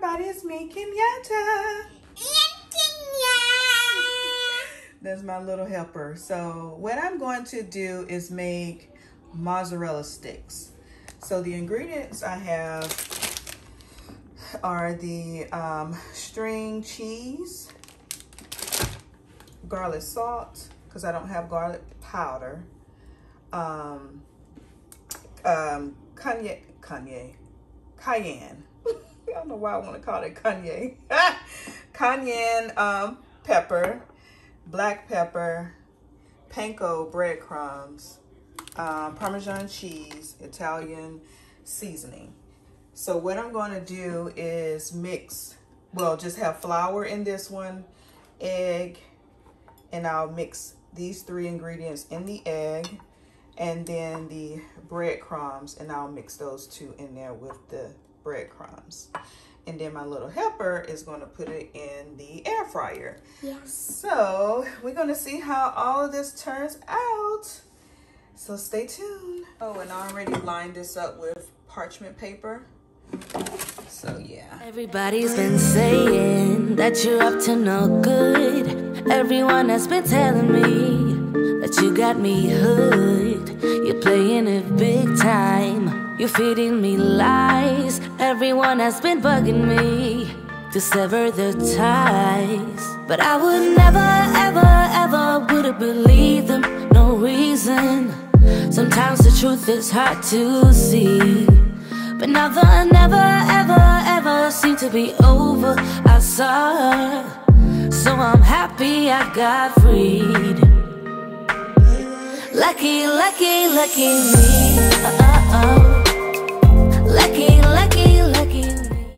everybody, it's me, Kenyatta. That's my little helper. So what I'm going to do is make mozzarella sticks. So the ingredients I have are the um, string cheese, garlic salt, because I don't have garlic powder, um, um, cayenne, cayenne. I don't know why I want to call it Kanye. cayenne um, pepper, black pepper, panko breadcrumbs, um, Parmesan cheese, Italian seasoning. So what I'm going to do is mix, well, just have flour in this one, egg, and I'll mix these three ingredients in the egg and then the breadcrumbs and I'll mix those two in there with the breadcrumbs. And then my little helper is going to put it in the air fryer. Yes. So we're going to see how all of this turns out. So stay tuned. Oh, and I already lined this up with parchment paper. So yeah. Everybody's been saying that you're up to no good. Everyone has been telling me that you got me hooked. You're playing it big time. You're feeding me lies. Everyone has been bugging me to sever the ties. But I would never, ever, ever would have believed them. No reason. Sometimes the truth is hard to see. But never, never, ever, ever seem to be over. I saw her, so I'm happy I got freed. Lucky, lucky, lucky me. Uh oh. Lucky, lucky, lucky me.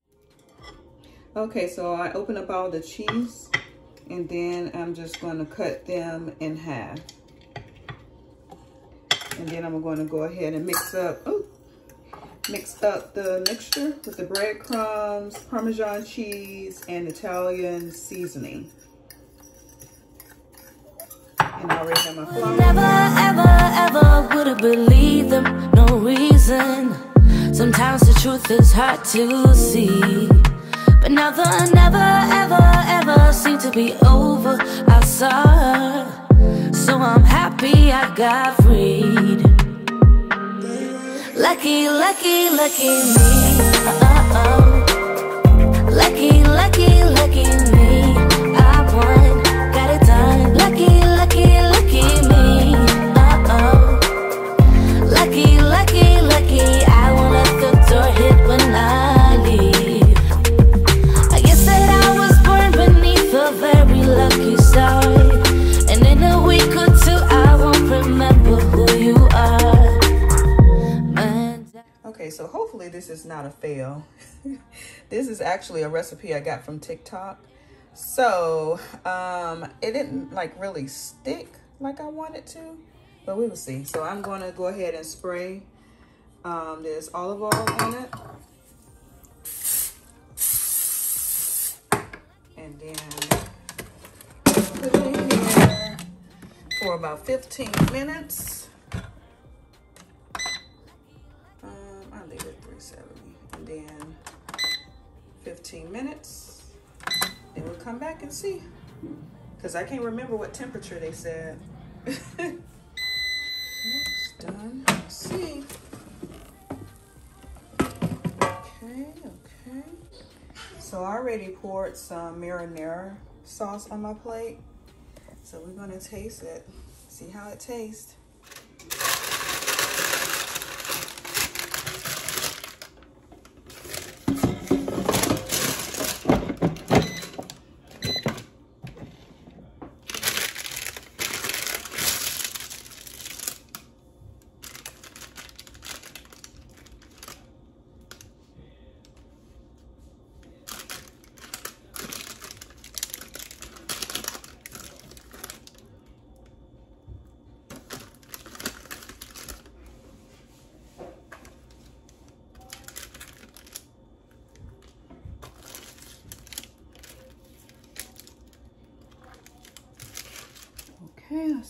Okay, so I open up all the cheese and then I'm just going to cut them in half. And then I'm going to go ahead and mix up, oh, mix up the mixture with the breadcrumbs, Parmesan cheese, and Italian seasoning. Never, ever, ever would have believed them. No reason. Sometimes the truth is hard to see. But the never, ever, ever seem to be over. I saw her, so I'm happy I got freed. Lucky, lucky, lucky me. Uh oh. Lucky, lucky, lucky me. Is not a fail. this is actually a recipe I got from TikTok. So, um, it didn't like really stick like I wanted to, but we will see. So I'm going to go ahead and spray um, this olive oil on it. And then put it in here for about 15 minutes. 15 minutes. Then we'll come back and see. Because I can't remember what temperature they said. it's done. Let's see. Okay, okay. So I already poured some marinara sauce on my plate. So we're gonna taste it. See how it tastes.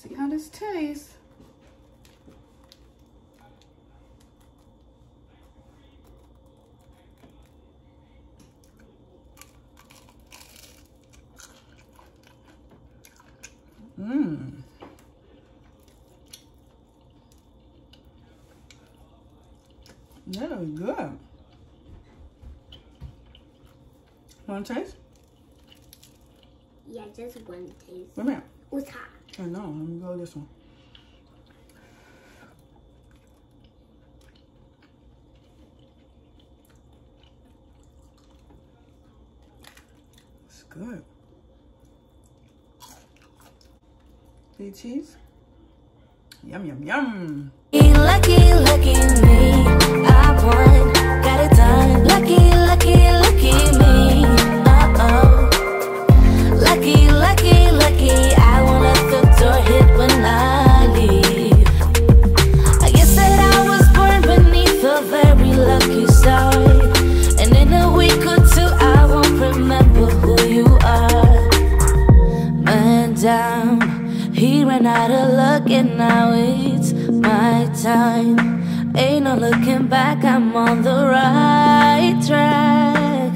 see how this tastes. Mmm. That is good. Want to taste? Yeah, just one taste. Wait a minute. Hot. I know. Let me go this one. It's good. See cheese? Yum, yum, yum. Lucky, lucky looking back, I'm on the right track.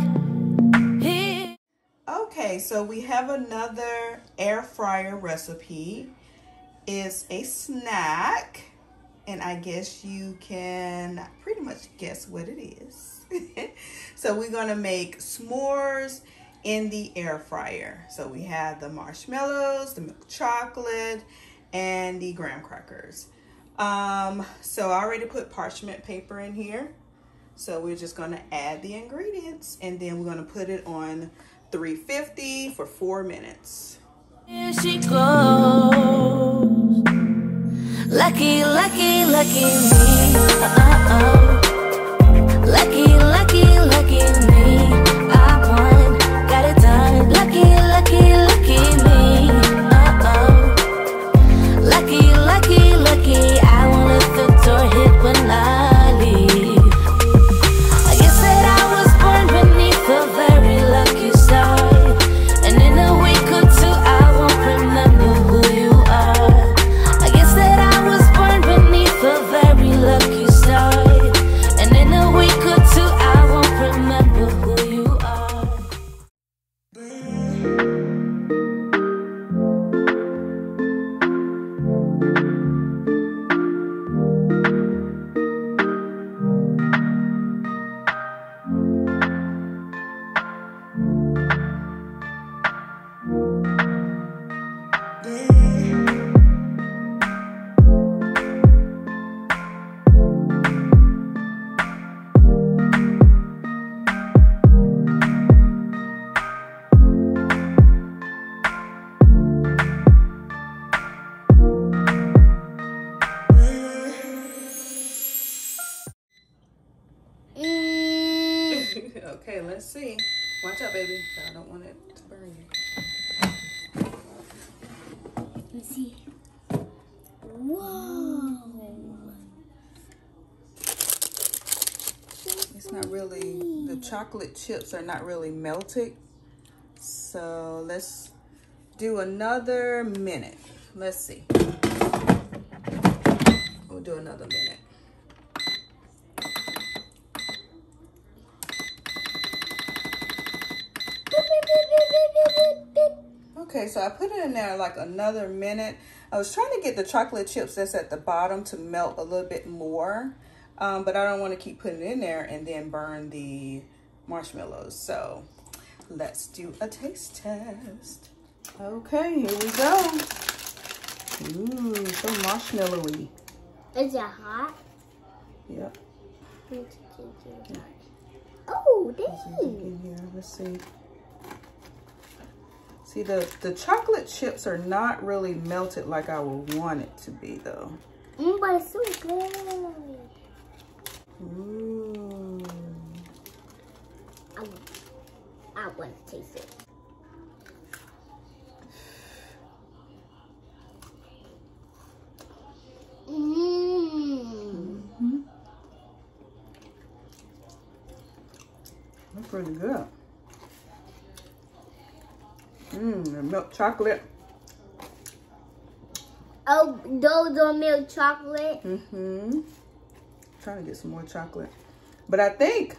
Okay, so we have another air fryer recipe. It's a snack, and I guess you can pretty much guess what it is. so we're gonna make s'mores in the air fryer. So we have the marshmallows, the milk chocolate, and the graham crackers. Um, so I already put parchment paper in here. So we're just gonna add the ingredients and then we're gonna put it on 350 for four minutes. Here she goes. Lucky, lucky, lucky me. Uh-oh. Lucky, let's see. Watch out, baby. I don't want it to burn you. Let me see. Whoa. It's not really, the chocolate chips are not really melted. So let's do another minute. Let's see. We'll do another put it in there like another minute. I was trying to get the chocolate chips that's at the bottom to melt a little bit more, um, but I don't want to keep putting it in there and then burn the marshmallows. So let's do a taste test. Okay, here we go. Ooh, so marshmallowy. Is it hot? Yep. Oh, dang. Let's see. See, the, the chocolate chips are not really melted like I would want it to be, though. Mm, but it's so good. Ooh. I want, I want to taste it. Mmm. hmm That's pretty good. Mmm, milk chocolate. Oh, those are milk chocolate. Mm-hmm. Trying to get some more chocolate. But I think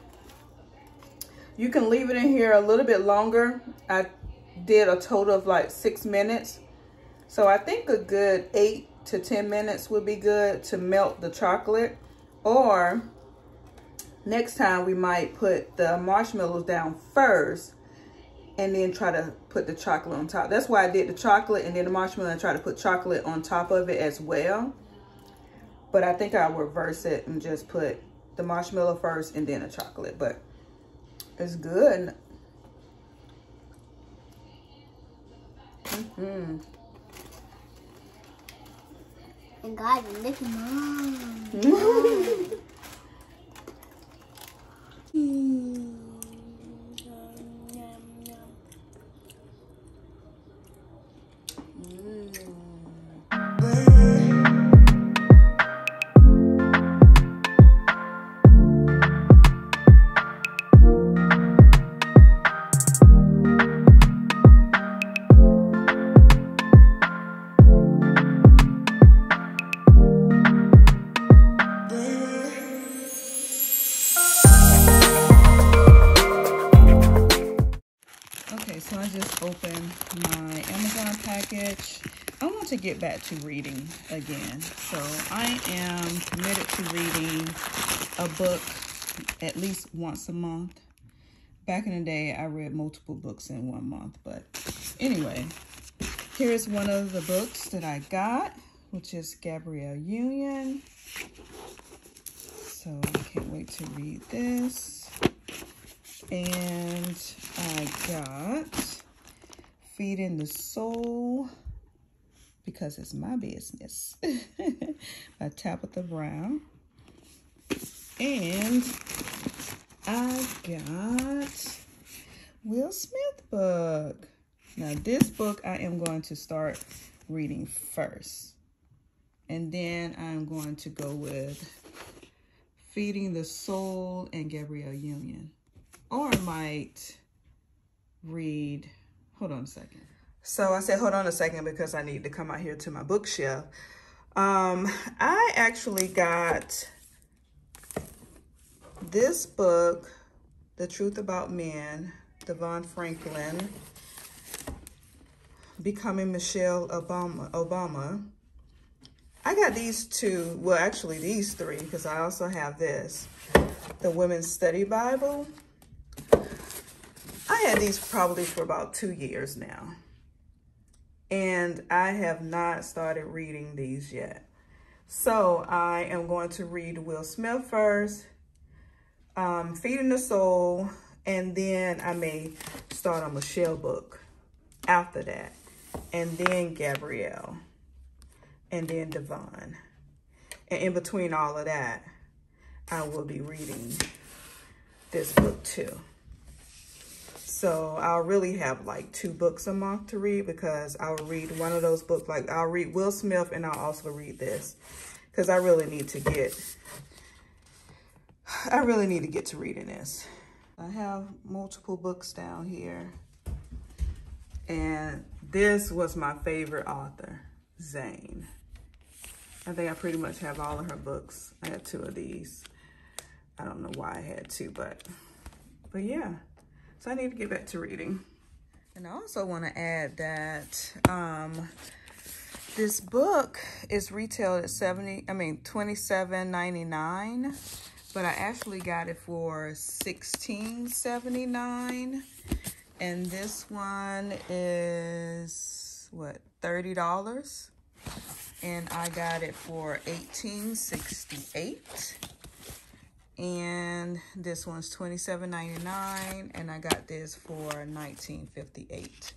you can leave it in here a little bit longer. I did a total of like six minutes. So I think a good eight to 10 minutes would be good to melt the chocolate. Or next time we might put the marshmallows down first and then try to put the chocolate on top. That's why I did the chocolate and then the marshmallow and try to put chocolate on top of it as well. But I think I'll reverse it and just put the marshmallow first and then the chocolate. But it's good. Mm -hmm. And guys, look at mom. Get back to reading again. So I am committed to reading a book at least once a month. Back in the day, I read multiple books in one month. But anyway, here's one of the books that I got, which is Gabrielle Union. So I can't wait to read this. And I got Feeding the Soul because it's my business by Tabitha Brown. And I got Will Smith book. Now this book I am going to start reading first. And then I'm going to go with Feeding the Soul and Gabrielle Union. Or I might read, hold on a second. So I said, hold on a second because I need to come out here to my bookshelf. Um, I actually got this book, The Truth About Men, DeVon Franklin, Becoming Michelle Obama. Obama. I got these two, well, actually these three, because I also have this, the Women's Study Bible. I had these probably for about two years now and I have not started reading these yet. So I am going to read Will Smith first, um, Feeding the Soul, and then I may start on Michelle book after that, and then Gabrielle, and then DeVon. And in between all of that, I will be reading this book too. So I'll really have like two books a month to read because I'll read one of those books. Like I'll read Will Smith and I'll also read this because I really need to get, I really need to get to reading this. I have multiple books down here. And this was my favorite author, Zane. I think I pretty much have all of her books. I had two of these. I don't know why I had two, but, but yeah. So I need to get back to reading. And I also want to add that um, this book is retailed at 70, I mean, 27.99, but I actually got it for 16.79. And this one is what, $30? And I got it for 18.68 and this one's $27.99 and I got this for $19.58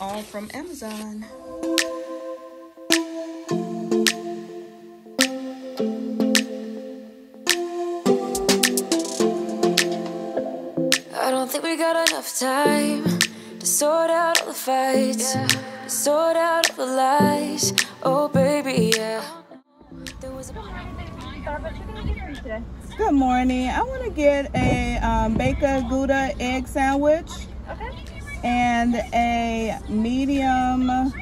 all from Amazon. I don't think we got enough time to sort out all the fights yeah. sort out all the lies. Oh baby yeah Good morning. I want to get a um, Bacon Gouda egg sandwich okay. and a medium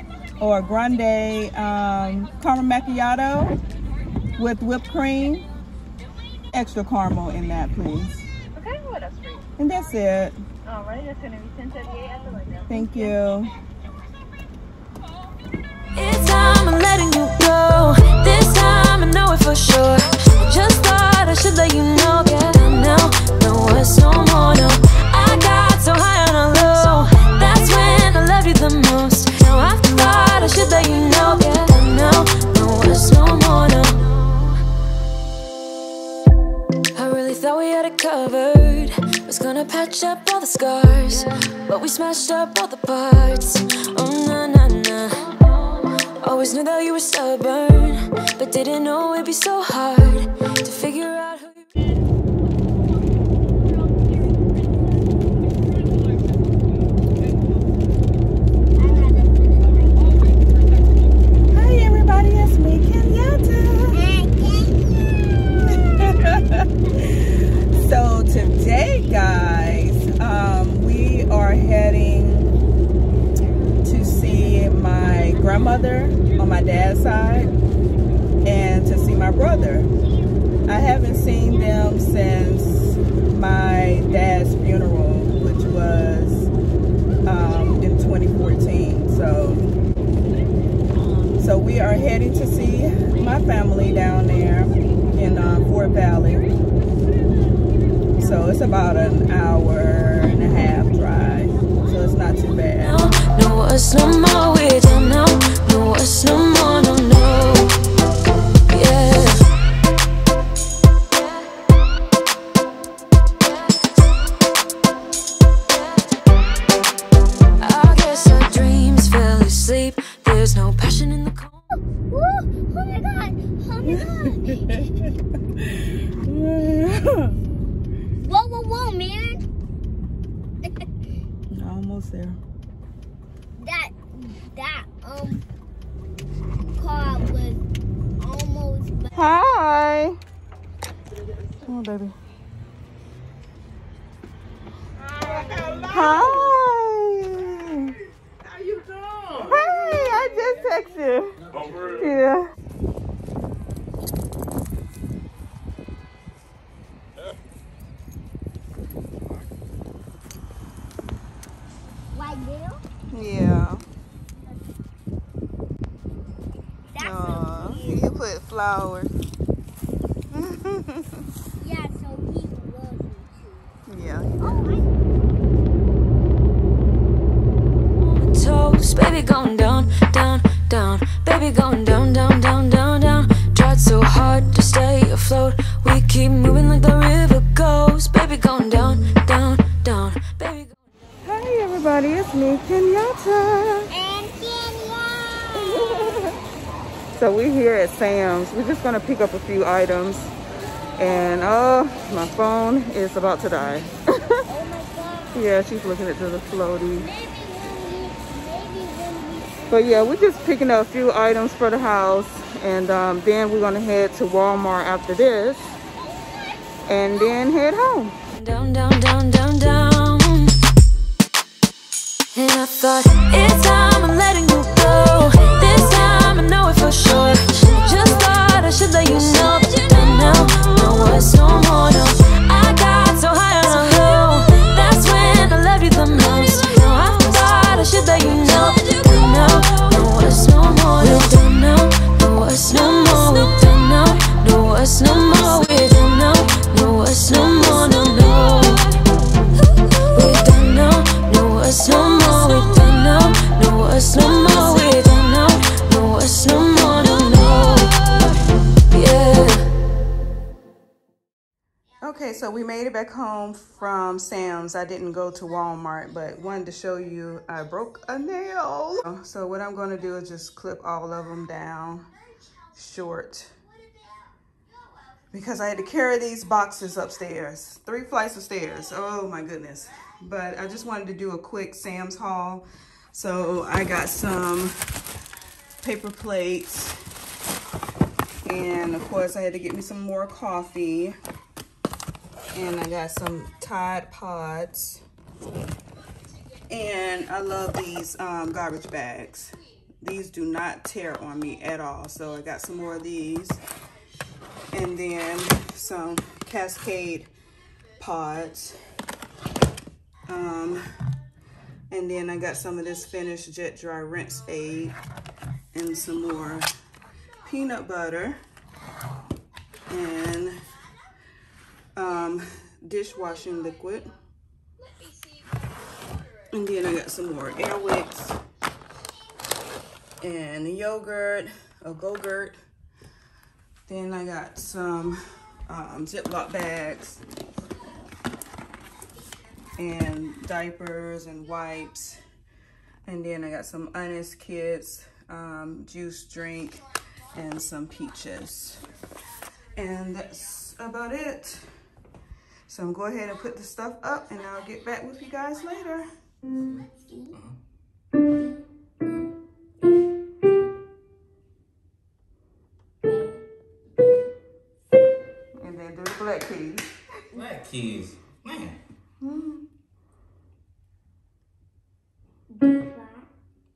or grande um, caramel macchiato with whipped cream. Extra caramel in that, please. Okay, what else for you? And that's it. All right, that's going to be 1078 at the window. Thank you. time I'm letting you go. It for sure. Just thought I should let you know. Yeah, now, no, it's no more. No, I got so high on a low. That's when I love you the most. Now I thought I should let you know. Yeah, now, no, it's no more. No. I really thought we had it covered. Was gonna patch up all the scars, but we smashed up all the parts. Oh na na. Always knew that you were stubborn, but didn't know it'd be so hard to figure out who you. Hi everybody, it's me, Kenyatta. so today, guys, um, we are heading to see my grandmother on my dad's side and to see my brother. I haven't seen them since my dad's funeral, which was um, in 2014. So so we are heading to see my family down there in uh, Fort Valley. So it's about an hour and a half drive. So it's not too bad. No, no, us no more. No, more. No, Come stay afloat, we keep moving like the river goes, baby going down, down, down, baby. Going Hi everybody, it's me, Kenyatta. And Kenya! So we're here at Sam's. We're just gonna pick up a few items. And oh, my phone is about to die. Oh my god. yeah, she's looking at the floaty. Maybe when we, maybe when we But yeah, we're just picking up a few items for the house. And um, then we're gonna head to Walmart after this. And then head home. down, down, down, down, down. And I thought, it's time I'm letting you go. This time I know it for sure. Just thought I should let you know. But now, no, no more. No, It's no more. We don't know. No, it's no more. No, no. We don't know, no us no more. We don't know, no us no more. We don't know, no us no more. No, no. Yeah. Okay, so we made it back home from Sam's. I didn't go to Walmart, but wanted to show you I broke a nail. So what I'm gonna do is just clip all of them down short because I had to carry these boxes upstairs. Three flights of stairs. Oh my goodness. But I just wanted to do a quick Sam's haul. So I got some paper plates. And of course I had to get me some more coffee. And I got some Tide Pods. And I love these um, garbage bags. These do not tear on me at all. So I got some more of these. And then some Cascade pods. Um, and then I got some of this Finish Jet Dry Rinse Aid. and some more peanut butter and um, dishwashing liquid. And then I got some more Air Wicks and yogurt, a Go-Gurt. Then I got some um, Ziploc bags and diapers and wipes. And then I got some Honest Kids um, juice drink and some peaches. And that's about it. So I'm going to go ahead and put the stuff up and I'll get back with you guys later. And then do the black keys. Black keys. Man. D flat,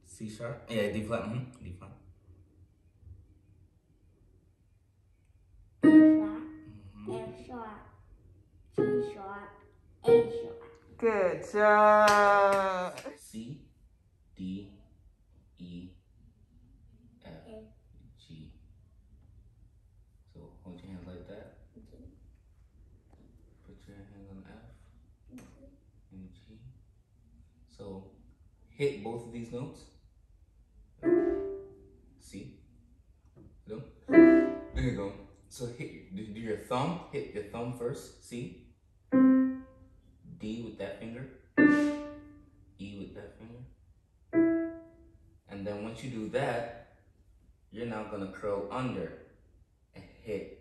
C sharp. Yeah, D flat. Mm-hmm. D flat. D flat, F sharp, G sharp, A sharp. Good job. C, D, E, F, G. So hold your hands like that. Put your hands on F and G. So hit both of these notes. C. Hit 'em. There you go. So hit do do your thumb. Hit your thumb first. C. D with that finger. E with that finger. And then once you do that, you're now gonna curl under and hit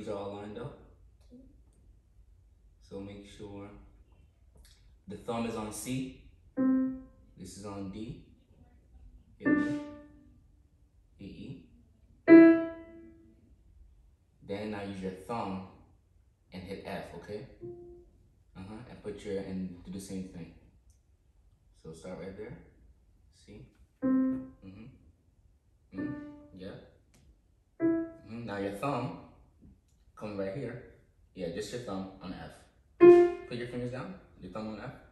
these are all lined up. So make sure the thumb is on C. This is on D. D. Hit E. Then now use your thumb and hit F, okay? Uh-huh. And put your and do the same thing. So start right there. C, Mm-hmm. Mm-hmm. Yeah. Mm-hmm. Now your thumb come right here. Yeah, just your thumb on F. Put your fingers down. Your thumb on F.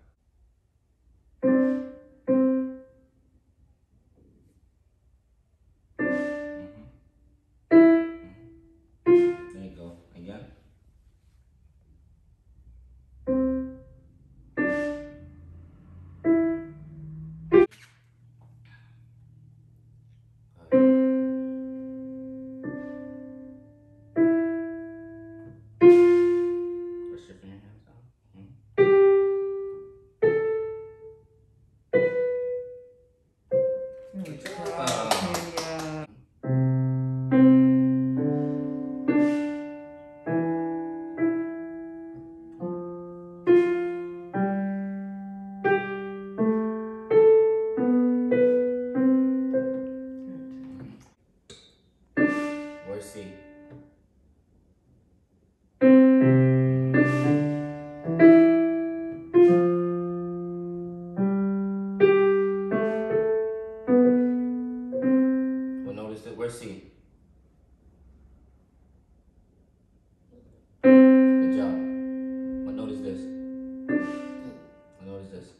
This.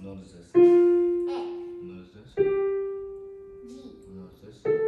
Notice this. F, Notice this. G, Notice this.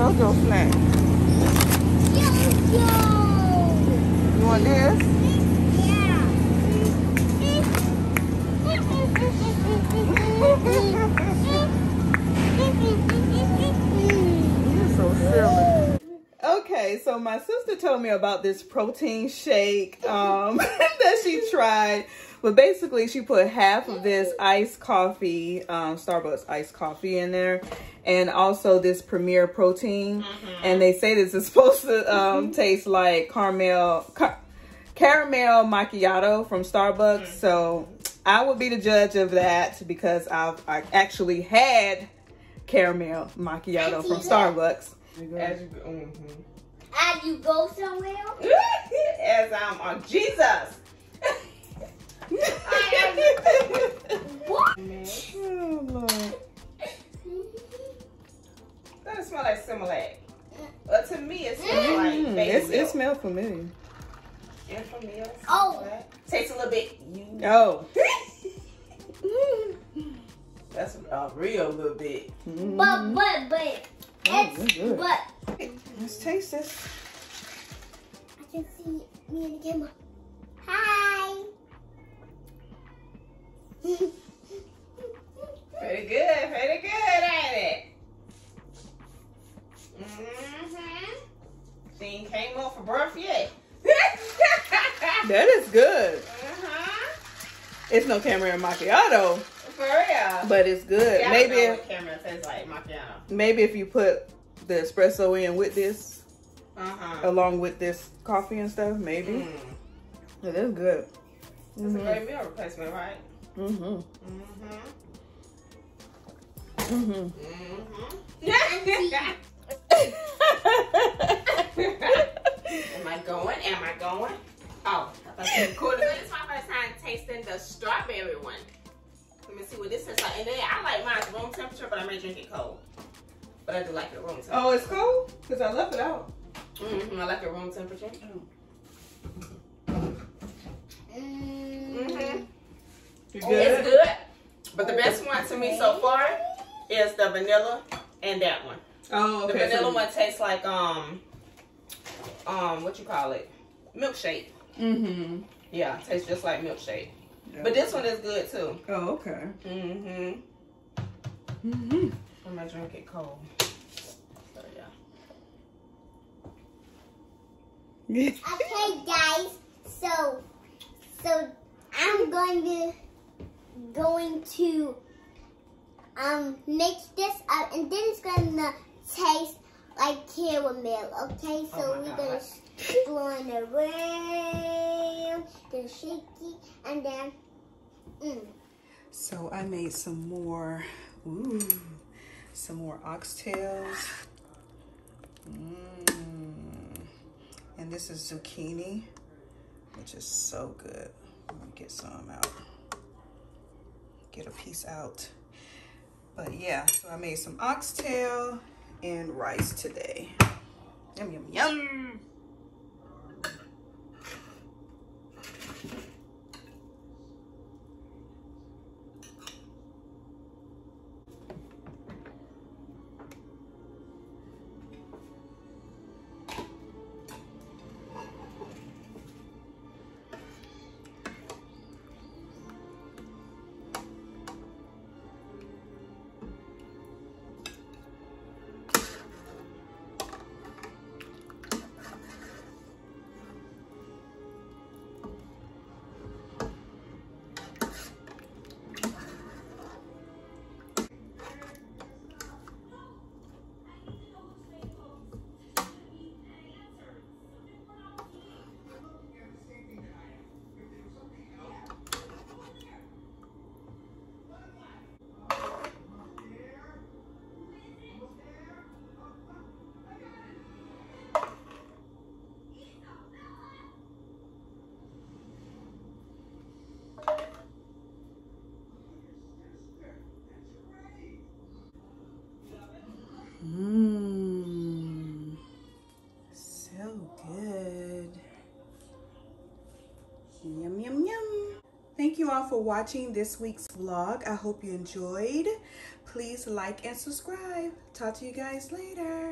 Snack? Yo, You want this? Okay, so my sister told me about this protein shake um, that she tried. But basically, she put half of this iced coffee, um, Starbucks iced coffee in there, and also this Premier protein. And they say this is supposed to um, taste like caramel, car- caramel macchiato from Starbucks. So I would be the judge of that because I've I actually had caramel macchiato from Starbucks. As you go, mhm. As you go somewhere, as I'm on Jesus. what? Oh, Lord. Doesn't smell like Similac. But to me, it smells like Mm, baby It's, it smells familiar. And for me, Oh. Similac. Tastes a little bit. You. Oh. That's a real little bit. But, but, but, that's it's, good. but, Let's taste this. I can see me in the camera. Hi. Pretty good, pretty good, ain't it? Mm-hmm. She ain't came up for birth yet. That is good. uh-huh. It's no caramel macchiato, For real. but it's good. Yeah, I maybe, don't know if, what camera tastes like macchiato. maybe if you put the espresso in with this, Uh-huh. along with this coffee and stuff, maybe. Mm. It is good. It's a great meal replacement, right? Mm-hmm. Mm-hmm. Mm-hmm. Mm-hmm. Am I going? Am I going? Oh, I thought cool. This is my first time tasting the strawberry one. Let me see what this tastes like. And then I like mine at room temperature, but I may drink it cold. But I do like it at room temperature. Oh, it's cold? Because I left it out. Mm-hmm. I like it room temperature. Mm. Mm-hmm. You It's good? good. But the best one to me so far is the vanilla and that one. Oh, The vanilla so- one tastes like um um what you call it? Milkshake. Mm-hmm. Yeah, it tastes just like milkshake. Yeah. But this one is good too. Oh, okay. Mm-hmm. Mm-hmm. I'm gonna drink it cold. So yeah. Okay, guys. So, so I'm going to going to um mix this up, and then it's gonna taste like caramel. Okay, so Oh we're gonna spin it around, then shake it, and then mm. So I made some more, ooh, some more oxtails. Mm. And this is zucchini, which is so good. Let me get some out. Get a piece out. But yeah, so I made some oxtail and rice today. Yum, yum, yum. Yum, Thank you all for watching this week's vlog. I hope you enjoyed. Please like and subscribe. Talk to you guys later.